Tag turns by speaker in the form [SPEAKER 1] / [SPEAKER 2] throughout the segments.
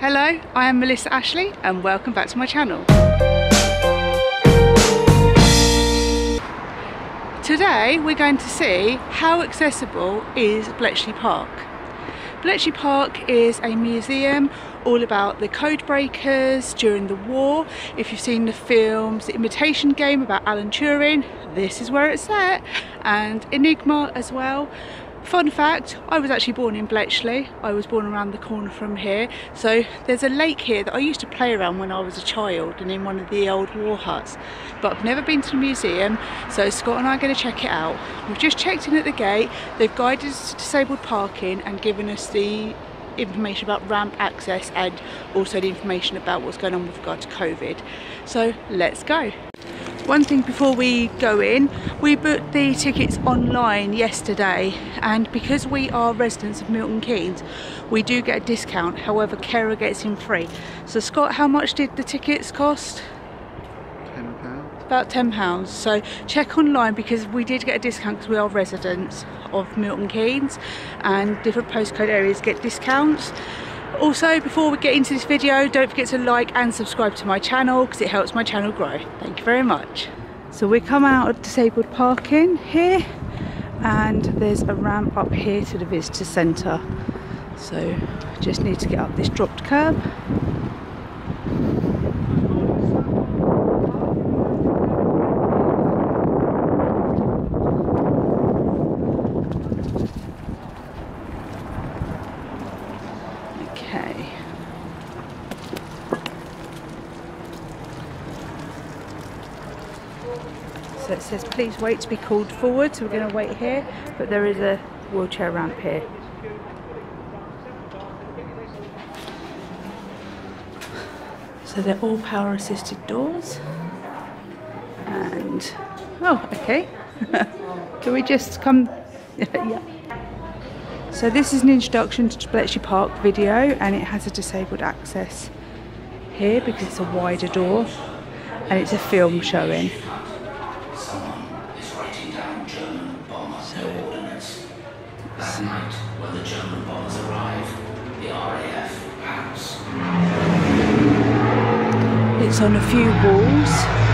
[SPEAKER 1] Hello, I am Melissa Ashley and welcome back to my channel. Today we're going to see how accessible is Bletchley Park. Bletchley Park is a museum all about the code breakers during the war. If you've seen the films The Imitation Game about Alan Turing, this is where it's set, and Enigma as well. Fun fact, I was actually born in Bletchley. I was born around the corner from here. So there's a lake here that I used to play around when I was a child and in one of the old war huts. But I've never been to the museum, so Scott and I are going to check it out. We've just checked in at the gate. They've guided us to disabled parking and given us the information about ramp access and also the information about what's going on with regard to COVID. So let's go. One thing before we go in, we booked the tickets online yesterday and because we are residents of Milton Keynes, we do get a discount, however Kara gets in free. So Scott, how much did the tickets cost?
[SPEAKER 2] £10.
[SPEAKER 1] About £10. So check online because we did get a discount because we are residents of Milton Keynes and different postcode areas get discounts. Also, before we get into this video, don't forget to like and subscribe to my channel because it helps my channel grow. Thank you very much. So we come out of disabled parking here and there's a ramp up here to the visitor centre. So just need to get up this dropped curb. Okay. So it says please wait to be called forward, so we're going to wait here, but there is a wheelchair ramp here. So they're all power assisted doors. And, oh, okay. Can we just come? yeah. So this is an introduction to Bletchley Park video and it has a disabled access here because it's a wider door and it's a film showing. On a few walls.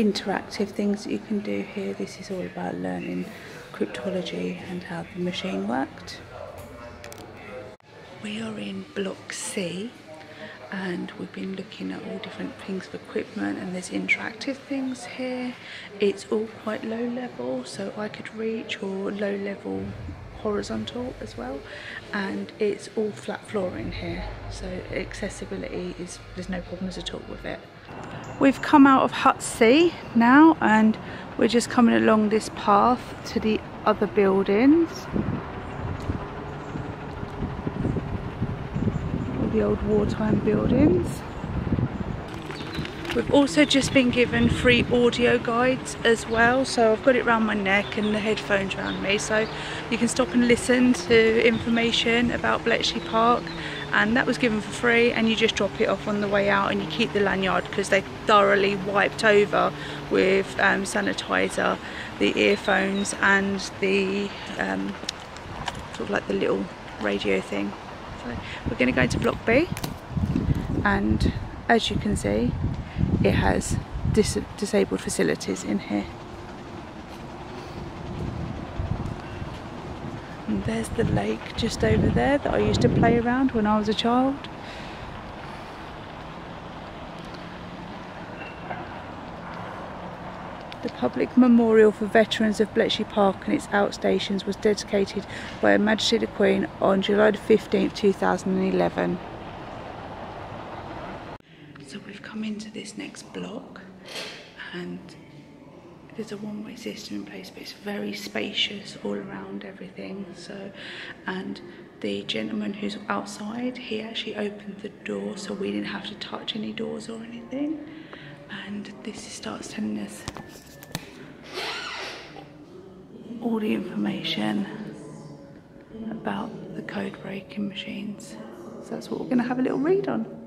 [SPEAKER 1] Interactive things that you can do here. This is all about learning cryptology and how the machine worked. We are in Block C and we've been looking at all different things of equipment and there's interactive things here. It's all quite low level so I could reach or low level horizontal as well and it's all flat flooring here so accessibility is there's no problems at all with it. We've come out of Hut C now and we're just coming along this path to the other buildings. The old wartime buildings. We've also just been given free audio guides as well so I've got it around my neck and the headphones around me so you can stop and listen to information about Bletchley Park and that was given for free and you just drop it off on the way out and you keep the lanyard because they thoroughly wiped over with um, sanitizer the earphones and the um, sort of like the little radio thing. So we're going to go into block B and as you can see it has dis disabled facilities in here And there's the lake just over there that I used to play around when I was a child. The public memorial for veterans of Bletchley Park and its outstations was dedicated by Her Majesty the Queen on July 15, 2011. So we've come into this next block and there's a one-way system in place but it's very spacious all around everything so and the gentleman who's outside he actually opened the door so we didn't have to touch any doors or anything and this starts telling us all the information about the code breaking machines. So that's what we're going to have a little read on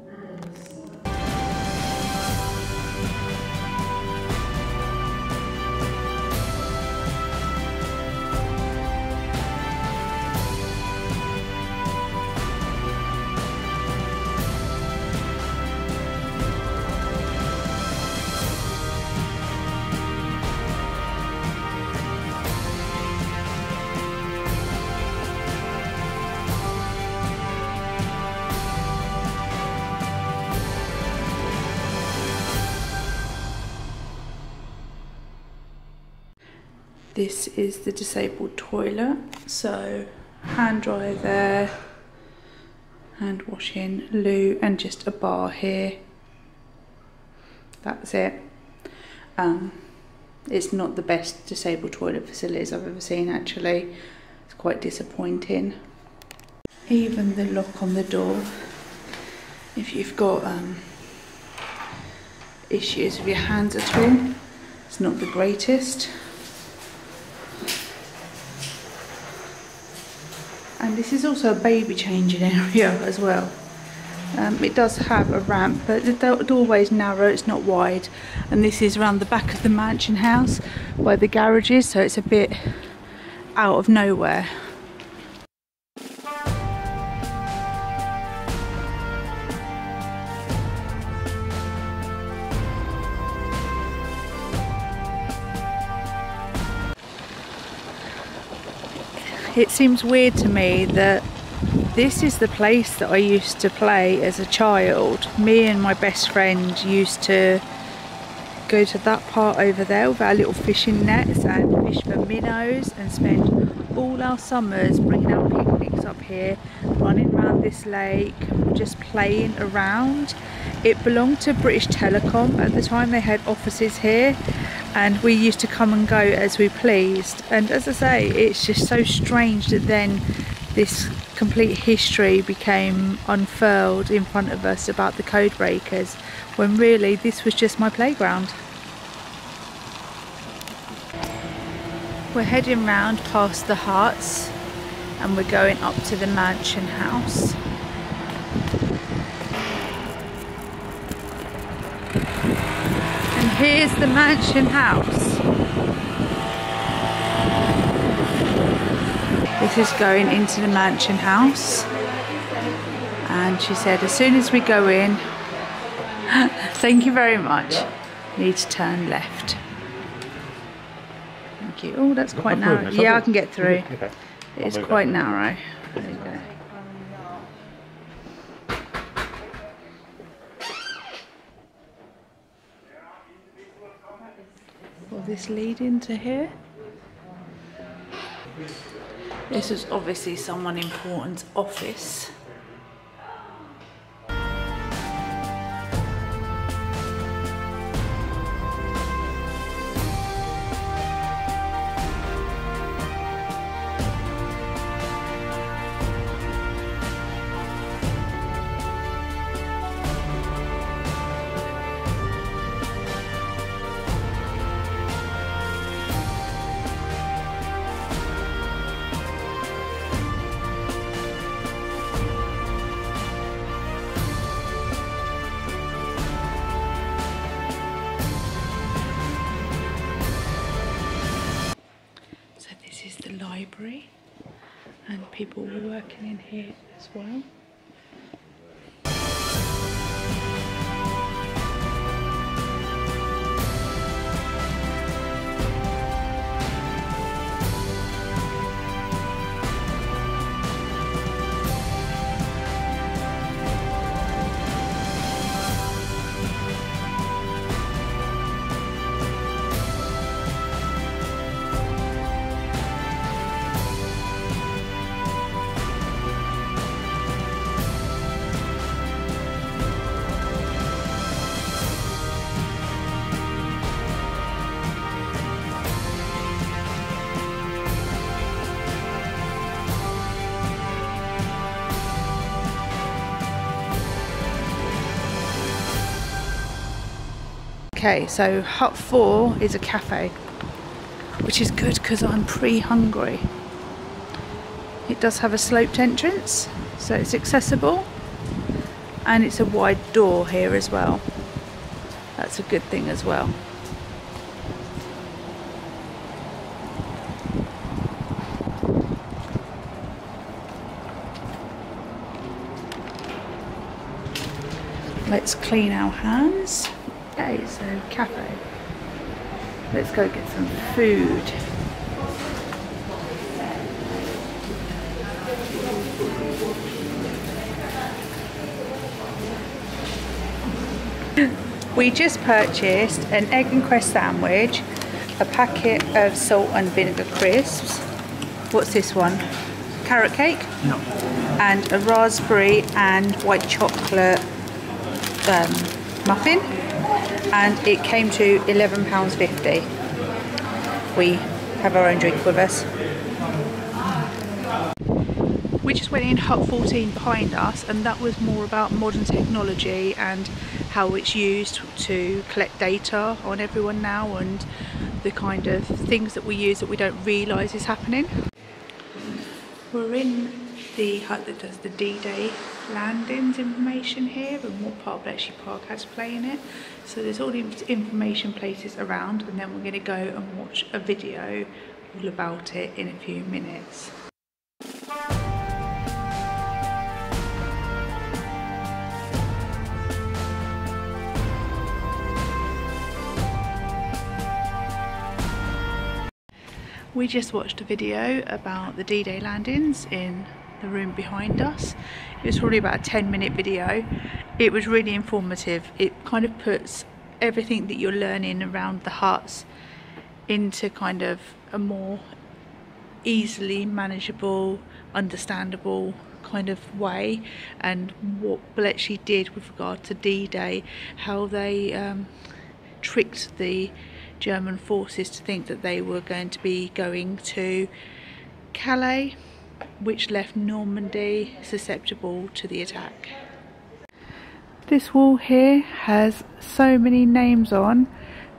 [SPEAKER 1] This is the disabled toilet. So hand dryer there, hand washing, loo and just a bar here. That's it. Um, it's not the best disabled toilet facilities I've ever seen actually. It's quite disappointing. Even the lock on the door, if you've got um, issues with your hands at all, it's not the greatest. This is also a baby changing area as well. Um, it does have a ramp, but the doorway is narrow, it's not wide. And this is around the back of the mansion house where the garage is, so it's a bit out of nowhere. It seems weird to me that this is the place that I used to play as a child. Me and my best friend used to go to that part over there with our little fishing nets and fish for minnows and spend all our summers bringing our picnics up here, running around this lake, just playing around. It belonged to British Telecom at the time, they had offices here and we used to come and go as we pleased and as I say it's just so strange that then this complete history became unfurled in front of us about the code breakers when really this was just my playground. We're heading round past the huts and we're going up to the mansion house. Here's the mansion house. This is going into the mansion house. And she said, as soon as we go in, thank you very much, need to turn left. Thank you. Oh, that's quite narrow. Yeah, I can get through. It's quite narrow. There you go. This lead into here? This is obviously someone important's office. Library and people were working in here as well. Okay, so hut four is a cafe, which is good because I'm pre-hungry. It does have a sloped entrance, so it's accessible, and it's a wide door here as well. That's a good thing as well. Let's clean our hands. Okay, so cafe. Let's go get some food. We just purchased an egg and cress sandwich, a packet of salt and vinegar crisps. What's this one? Carrot cake?
[SPEAKER 2] No.
[SPEAKER 1] And a raspberry and white chocolate um, muffin. And it came to £11.50. We have our own drink with us. We just went in Hut 14 behind us and that was more about modern technology and how it's used to collect data on everyone now and the kind of things that we use that we don't realise is happening. We're in the hut that does the D-Day landings information here and what part Bletchley Park has play in it. So there's all the information places around and then we're going to go and watch a video all about it in a few minutes. We just watched a video about the D-Day landings in the room behind us. It was probably about a 10 minute video. It was really informative. It kind of puts everything that you're learning around the huts into kind of a more easily manageable, understandable kind of way and what Bletchley did with regard to D-Day, how they um, tricked the German forces to think that they were going to be going to Calais, which left Normandy susceptible to the attack. This wall here has so many names on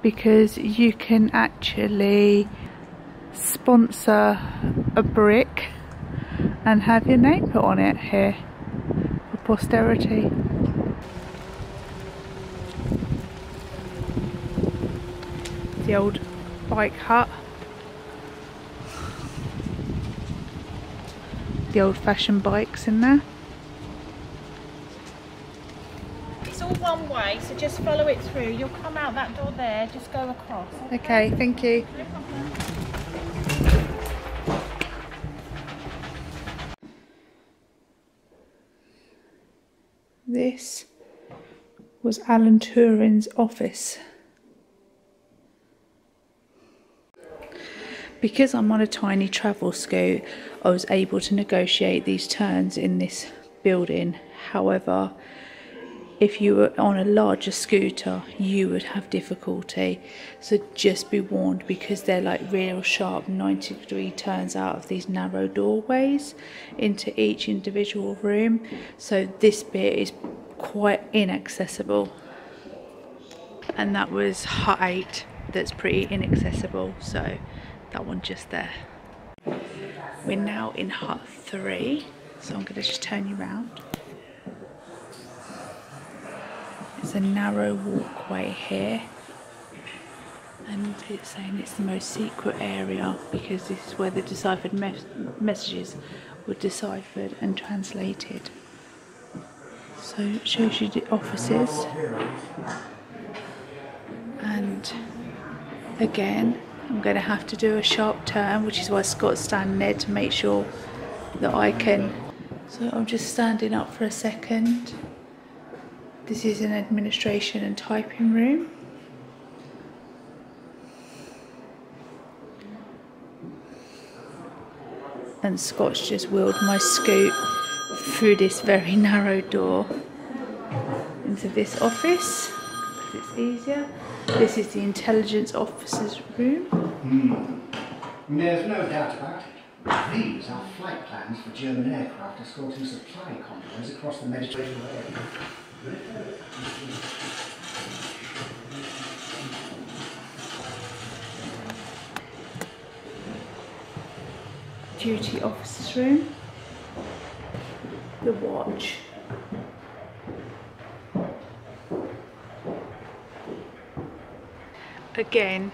[SPEAKER 1] because you can actually sponsor a brick and have your name put on it here for posterity. the old bike hut. The old fashioned bikes in there.
[SPEAKER 3] It's all one way, so just follow it through. You'll come out that door there, just go across.
[SPEAKER 1] Okay, thank you. This was Alan Turing's office. Because I'm on a tiny travel scoot, I was able to negotiate these turns in this building. However, if you were on a larger scooter, you would have difficulty. So just be warned because they're like real sharp 90 degree turns out of these narrow doorways into each individual room. So this bit is quite inaccessible. And that was 8 that's pretty inaccessible. So that one just there. We're now in hut three, so I'm going to just turn you around. It's a narrow walkway here, and it's saying it's the most secret area because this is where the deciphered me messages were deciphered and translated. So it shows you the offices, and again I'm going to have to do a sharp turn which is why Scott's standing there to make sure that I can. So I'm just standing up for a second. This is an administration and typing room. And Scott's just wheeled my scoot through this very narrow door into this office it's easier. This is the intelligence officer's room.
[SPEAKER 4] Hmm. There's no doubt about it. These are flight plans for German aircraft escorting supply convoys across the Mediterranean area.
[SPEAKER 1] Duty officer's room. The watch. Again,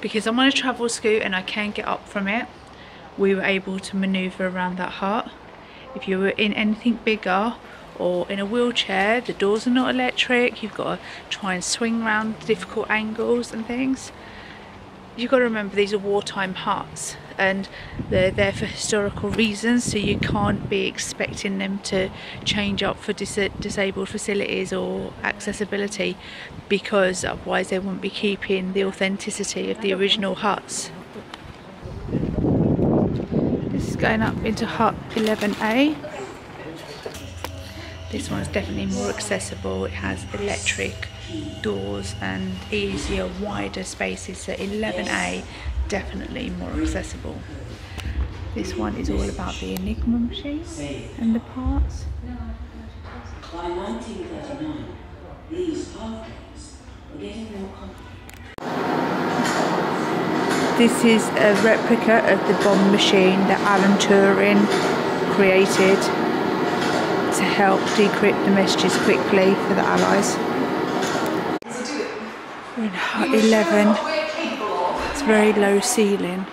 [SPEAKER 1] because I'm on a travel scoot and I can get up from it, we were able to manoeuvre around that hut. If you were in anything bigger or in a wheelchair, the doors are not electric, you've got to try and swing around difficult angles and things. You've got to remember these are wartime huts and they're there for historical reasons so you can't be expecting them to change up for dis disabled facilities or accessibility because otherwise they wouldn't be keeping the authenticity of the original huts. This is going up into hut 11A. This one's definitely more accessible. It has electric doors and easier, wider spaces. So 11A definitely more accessible. This one is all about the Enigma machine and the parts.
[SPEAKER 5] By 1939, these pathways were getting more complicated.
[SPEAKER 1] This is a replica of the Bombe machine that Alan Turing created to help decrypt the messages quickly for the Allies. We're in hut 11. It's very low ceiling.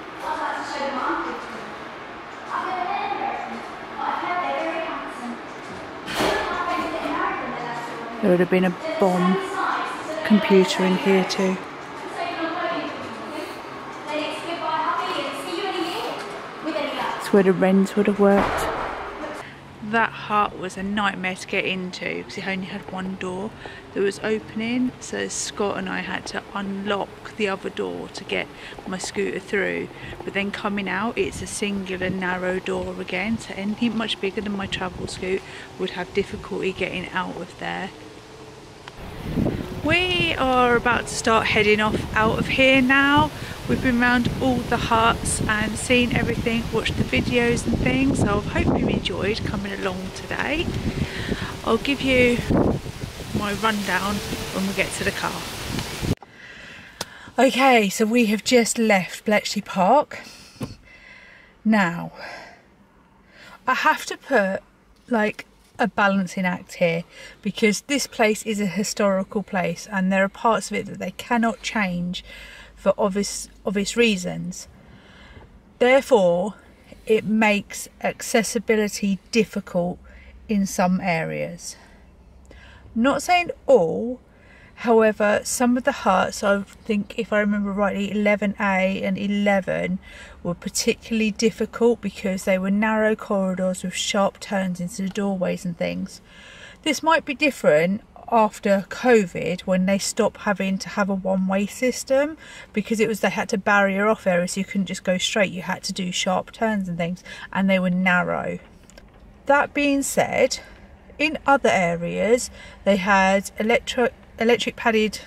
[SPEAKER 1] There would have been a Bombe computer in here too. It's where the Wrens would have worked. That hut was a nightmare to get into because it only had one door that was opening so Scott and I had to unlock the other door to get my scooter through but then coming out it's a singular narrow door again so anything much bigger than my travel scoot would have difficulty getting out of there we are about to start heading off out of here now. We've been around all the huts and seen everything, watched the videos and things, so I hope you enjoyed coming along today. I'll give you my rundown when we get to the car. Okay, so we have just left Bletchley Park. Now, I have to put like a balancing act here because this place is a historical place and there are parts of it that they cannot change for obvious obvious reasons. Therefore, it makes accessibility difficult in some areas. Not saying all, However, some of the huts, I think if I remember rightly, 11A and 11 were particularly difficult because they were narrow corridors with sharp turns into the doorways and things. This might be different after COVID when they stopped having to have a one-way system because it was they had to barrier off areas so you couldn't just go straight you had to do sharp turns and things and they were narrow that being said in other areas they had electric electric padded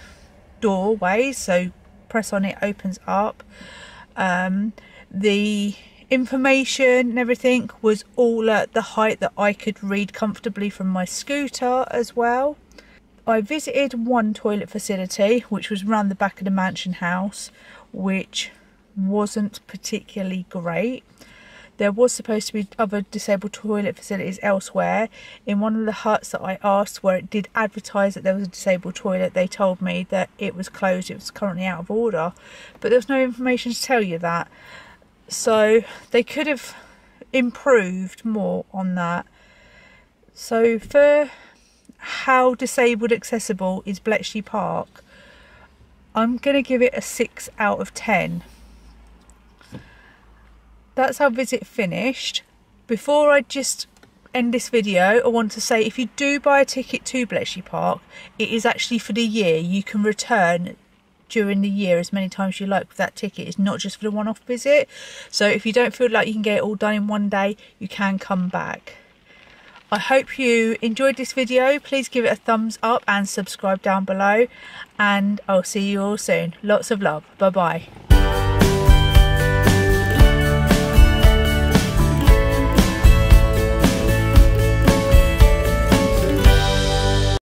[SPEAKER 1] doorways so press on it opens up. Um, the information and everything was all at the height that I could read comfortably from my scooter as well. I visited one toilet facility which was around the back of the mansion house which wasn't particularly great there was supposed to be other disabled toilet facilities elsewhere. In one of the huts that I asked where it did advertise that there was a disabled toilet, they told me that it was closed, it was currently out of order. But there was no information to tell you that. So they could have improved more on that. So for how disabled accessible is Bletchley Park, I'm going to give it a 6 out of 10 that's our visit finished. Before I just end this video, I want to say if you do buy a ticket to Bletchley Park, it is actually for the year. You can return during the year as many times you like with that ticket. It's not just for the one-off visit. So if you don't feel like you can get it all done in one day, you can come back. I hope you enjoyed this video. Please give it a thumbs up and subscribe down below. And I'll see you all soon. Lots of love. Bye-bye.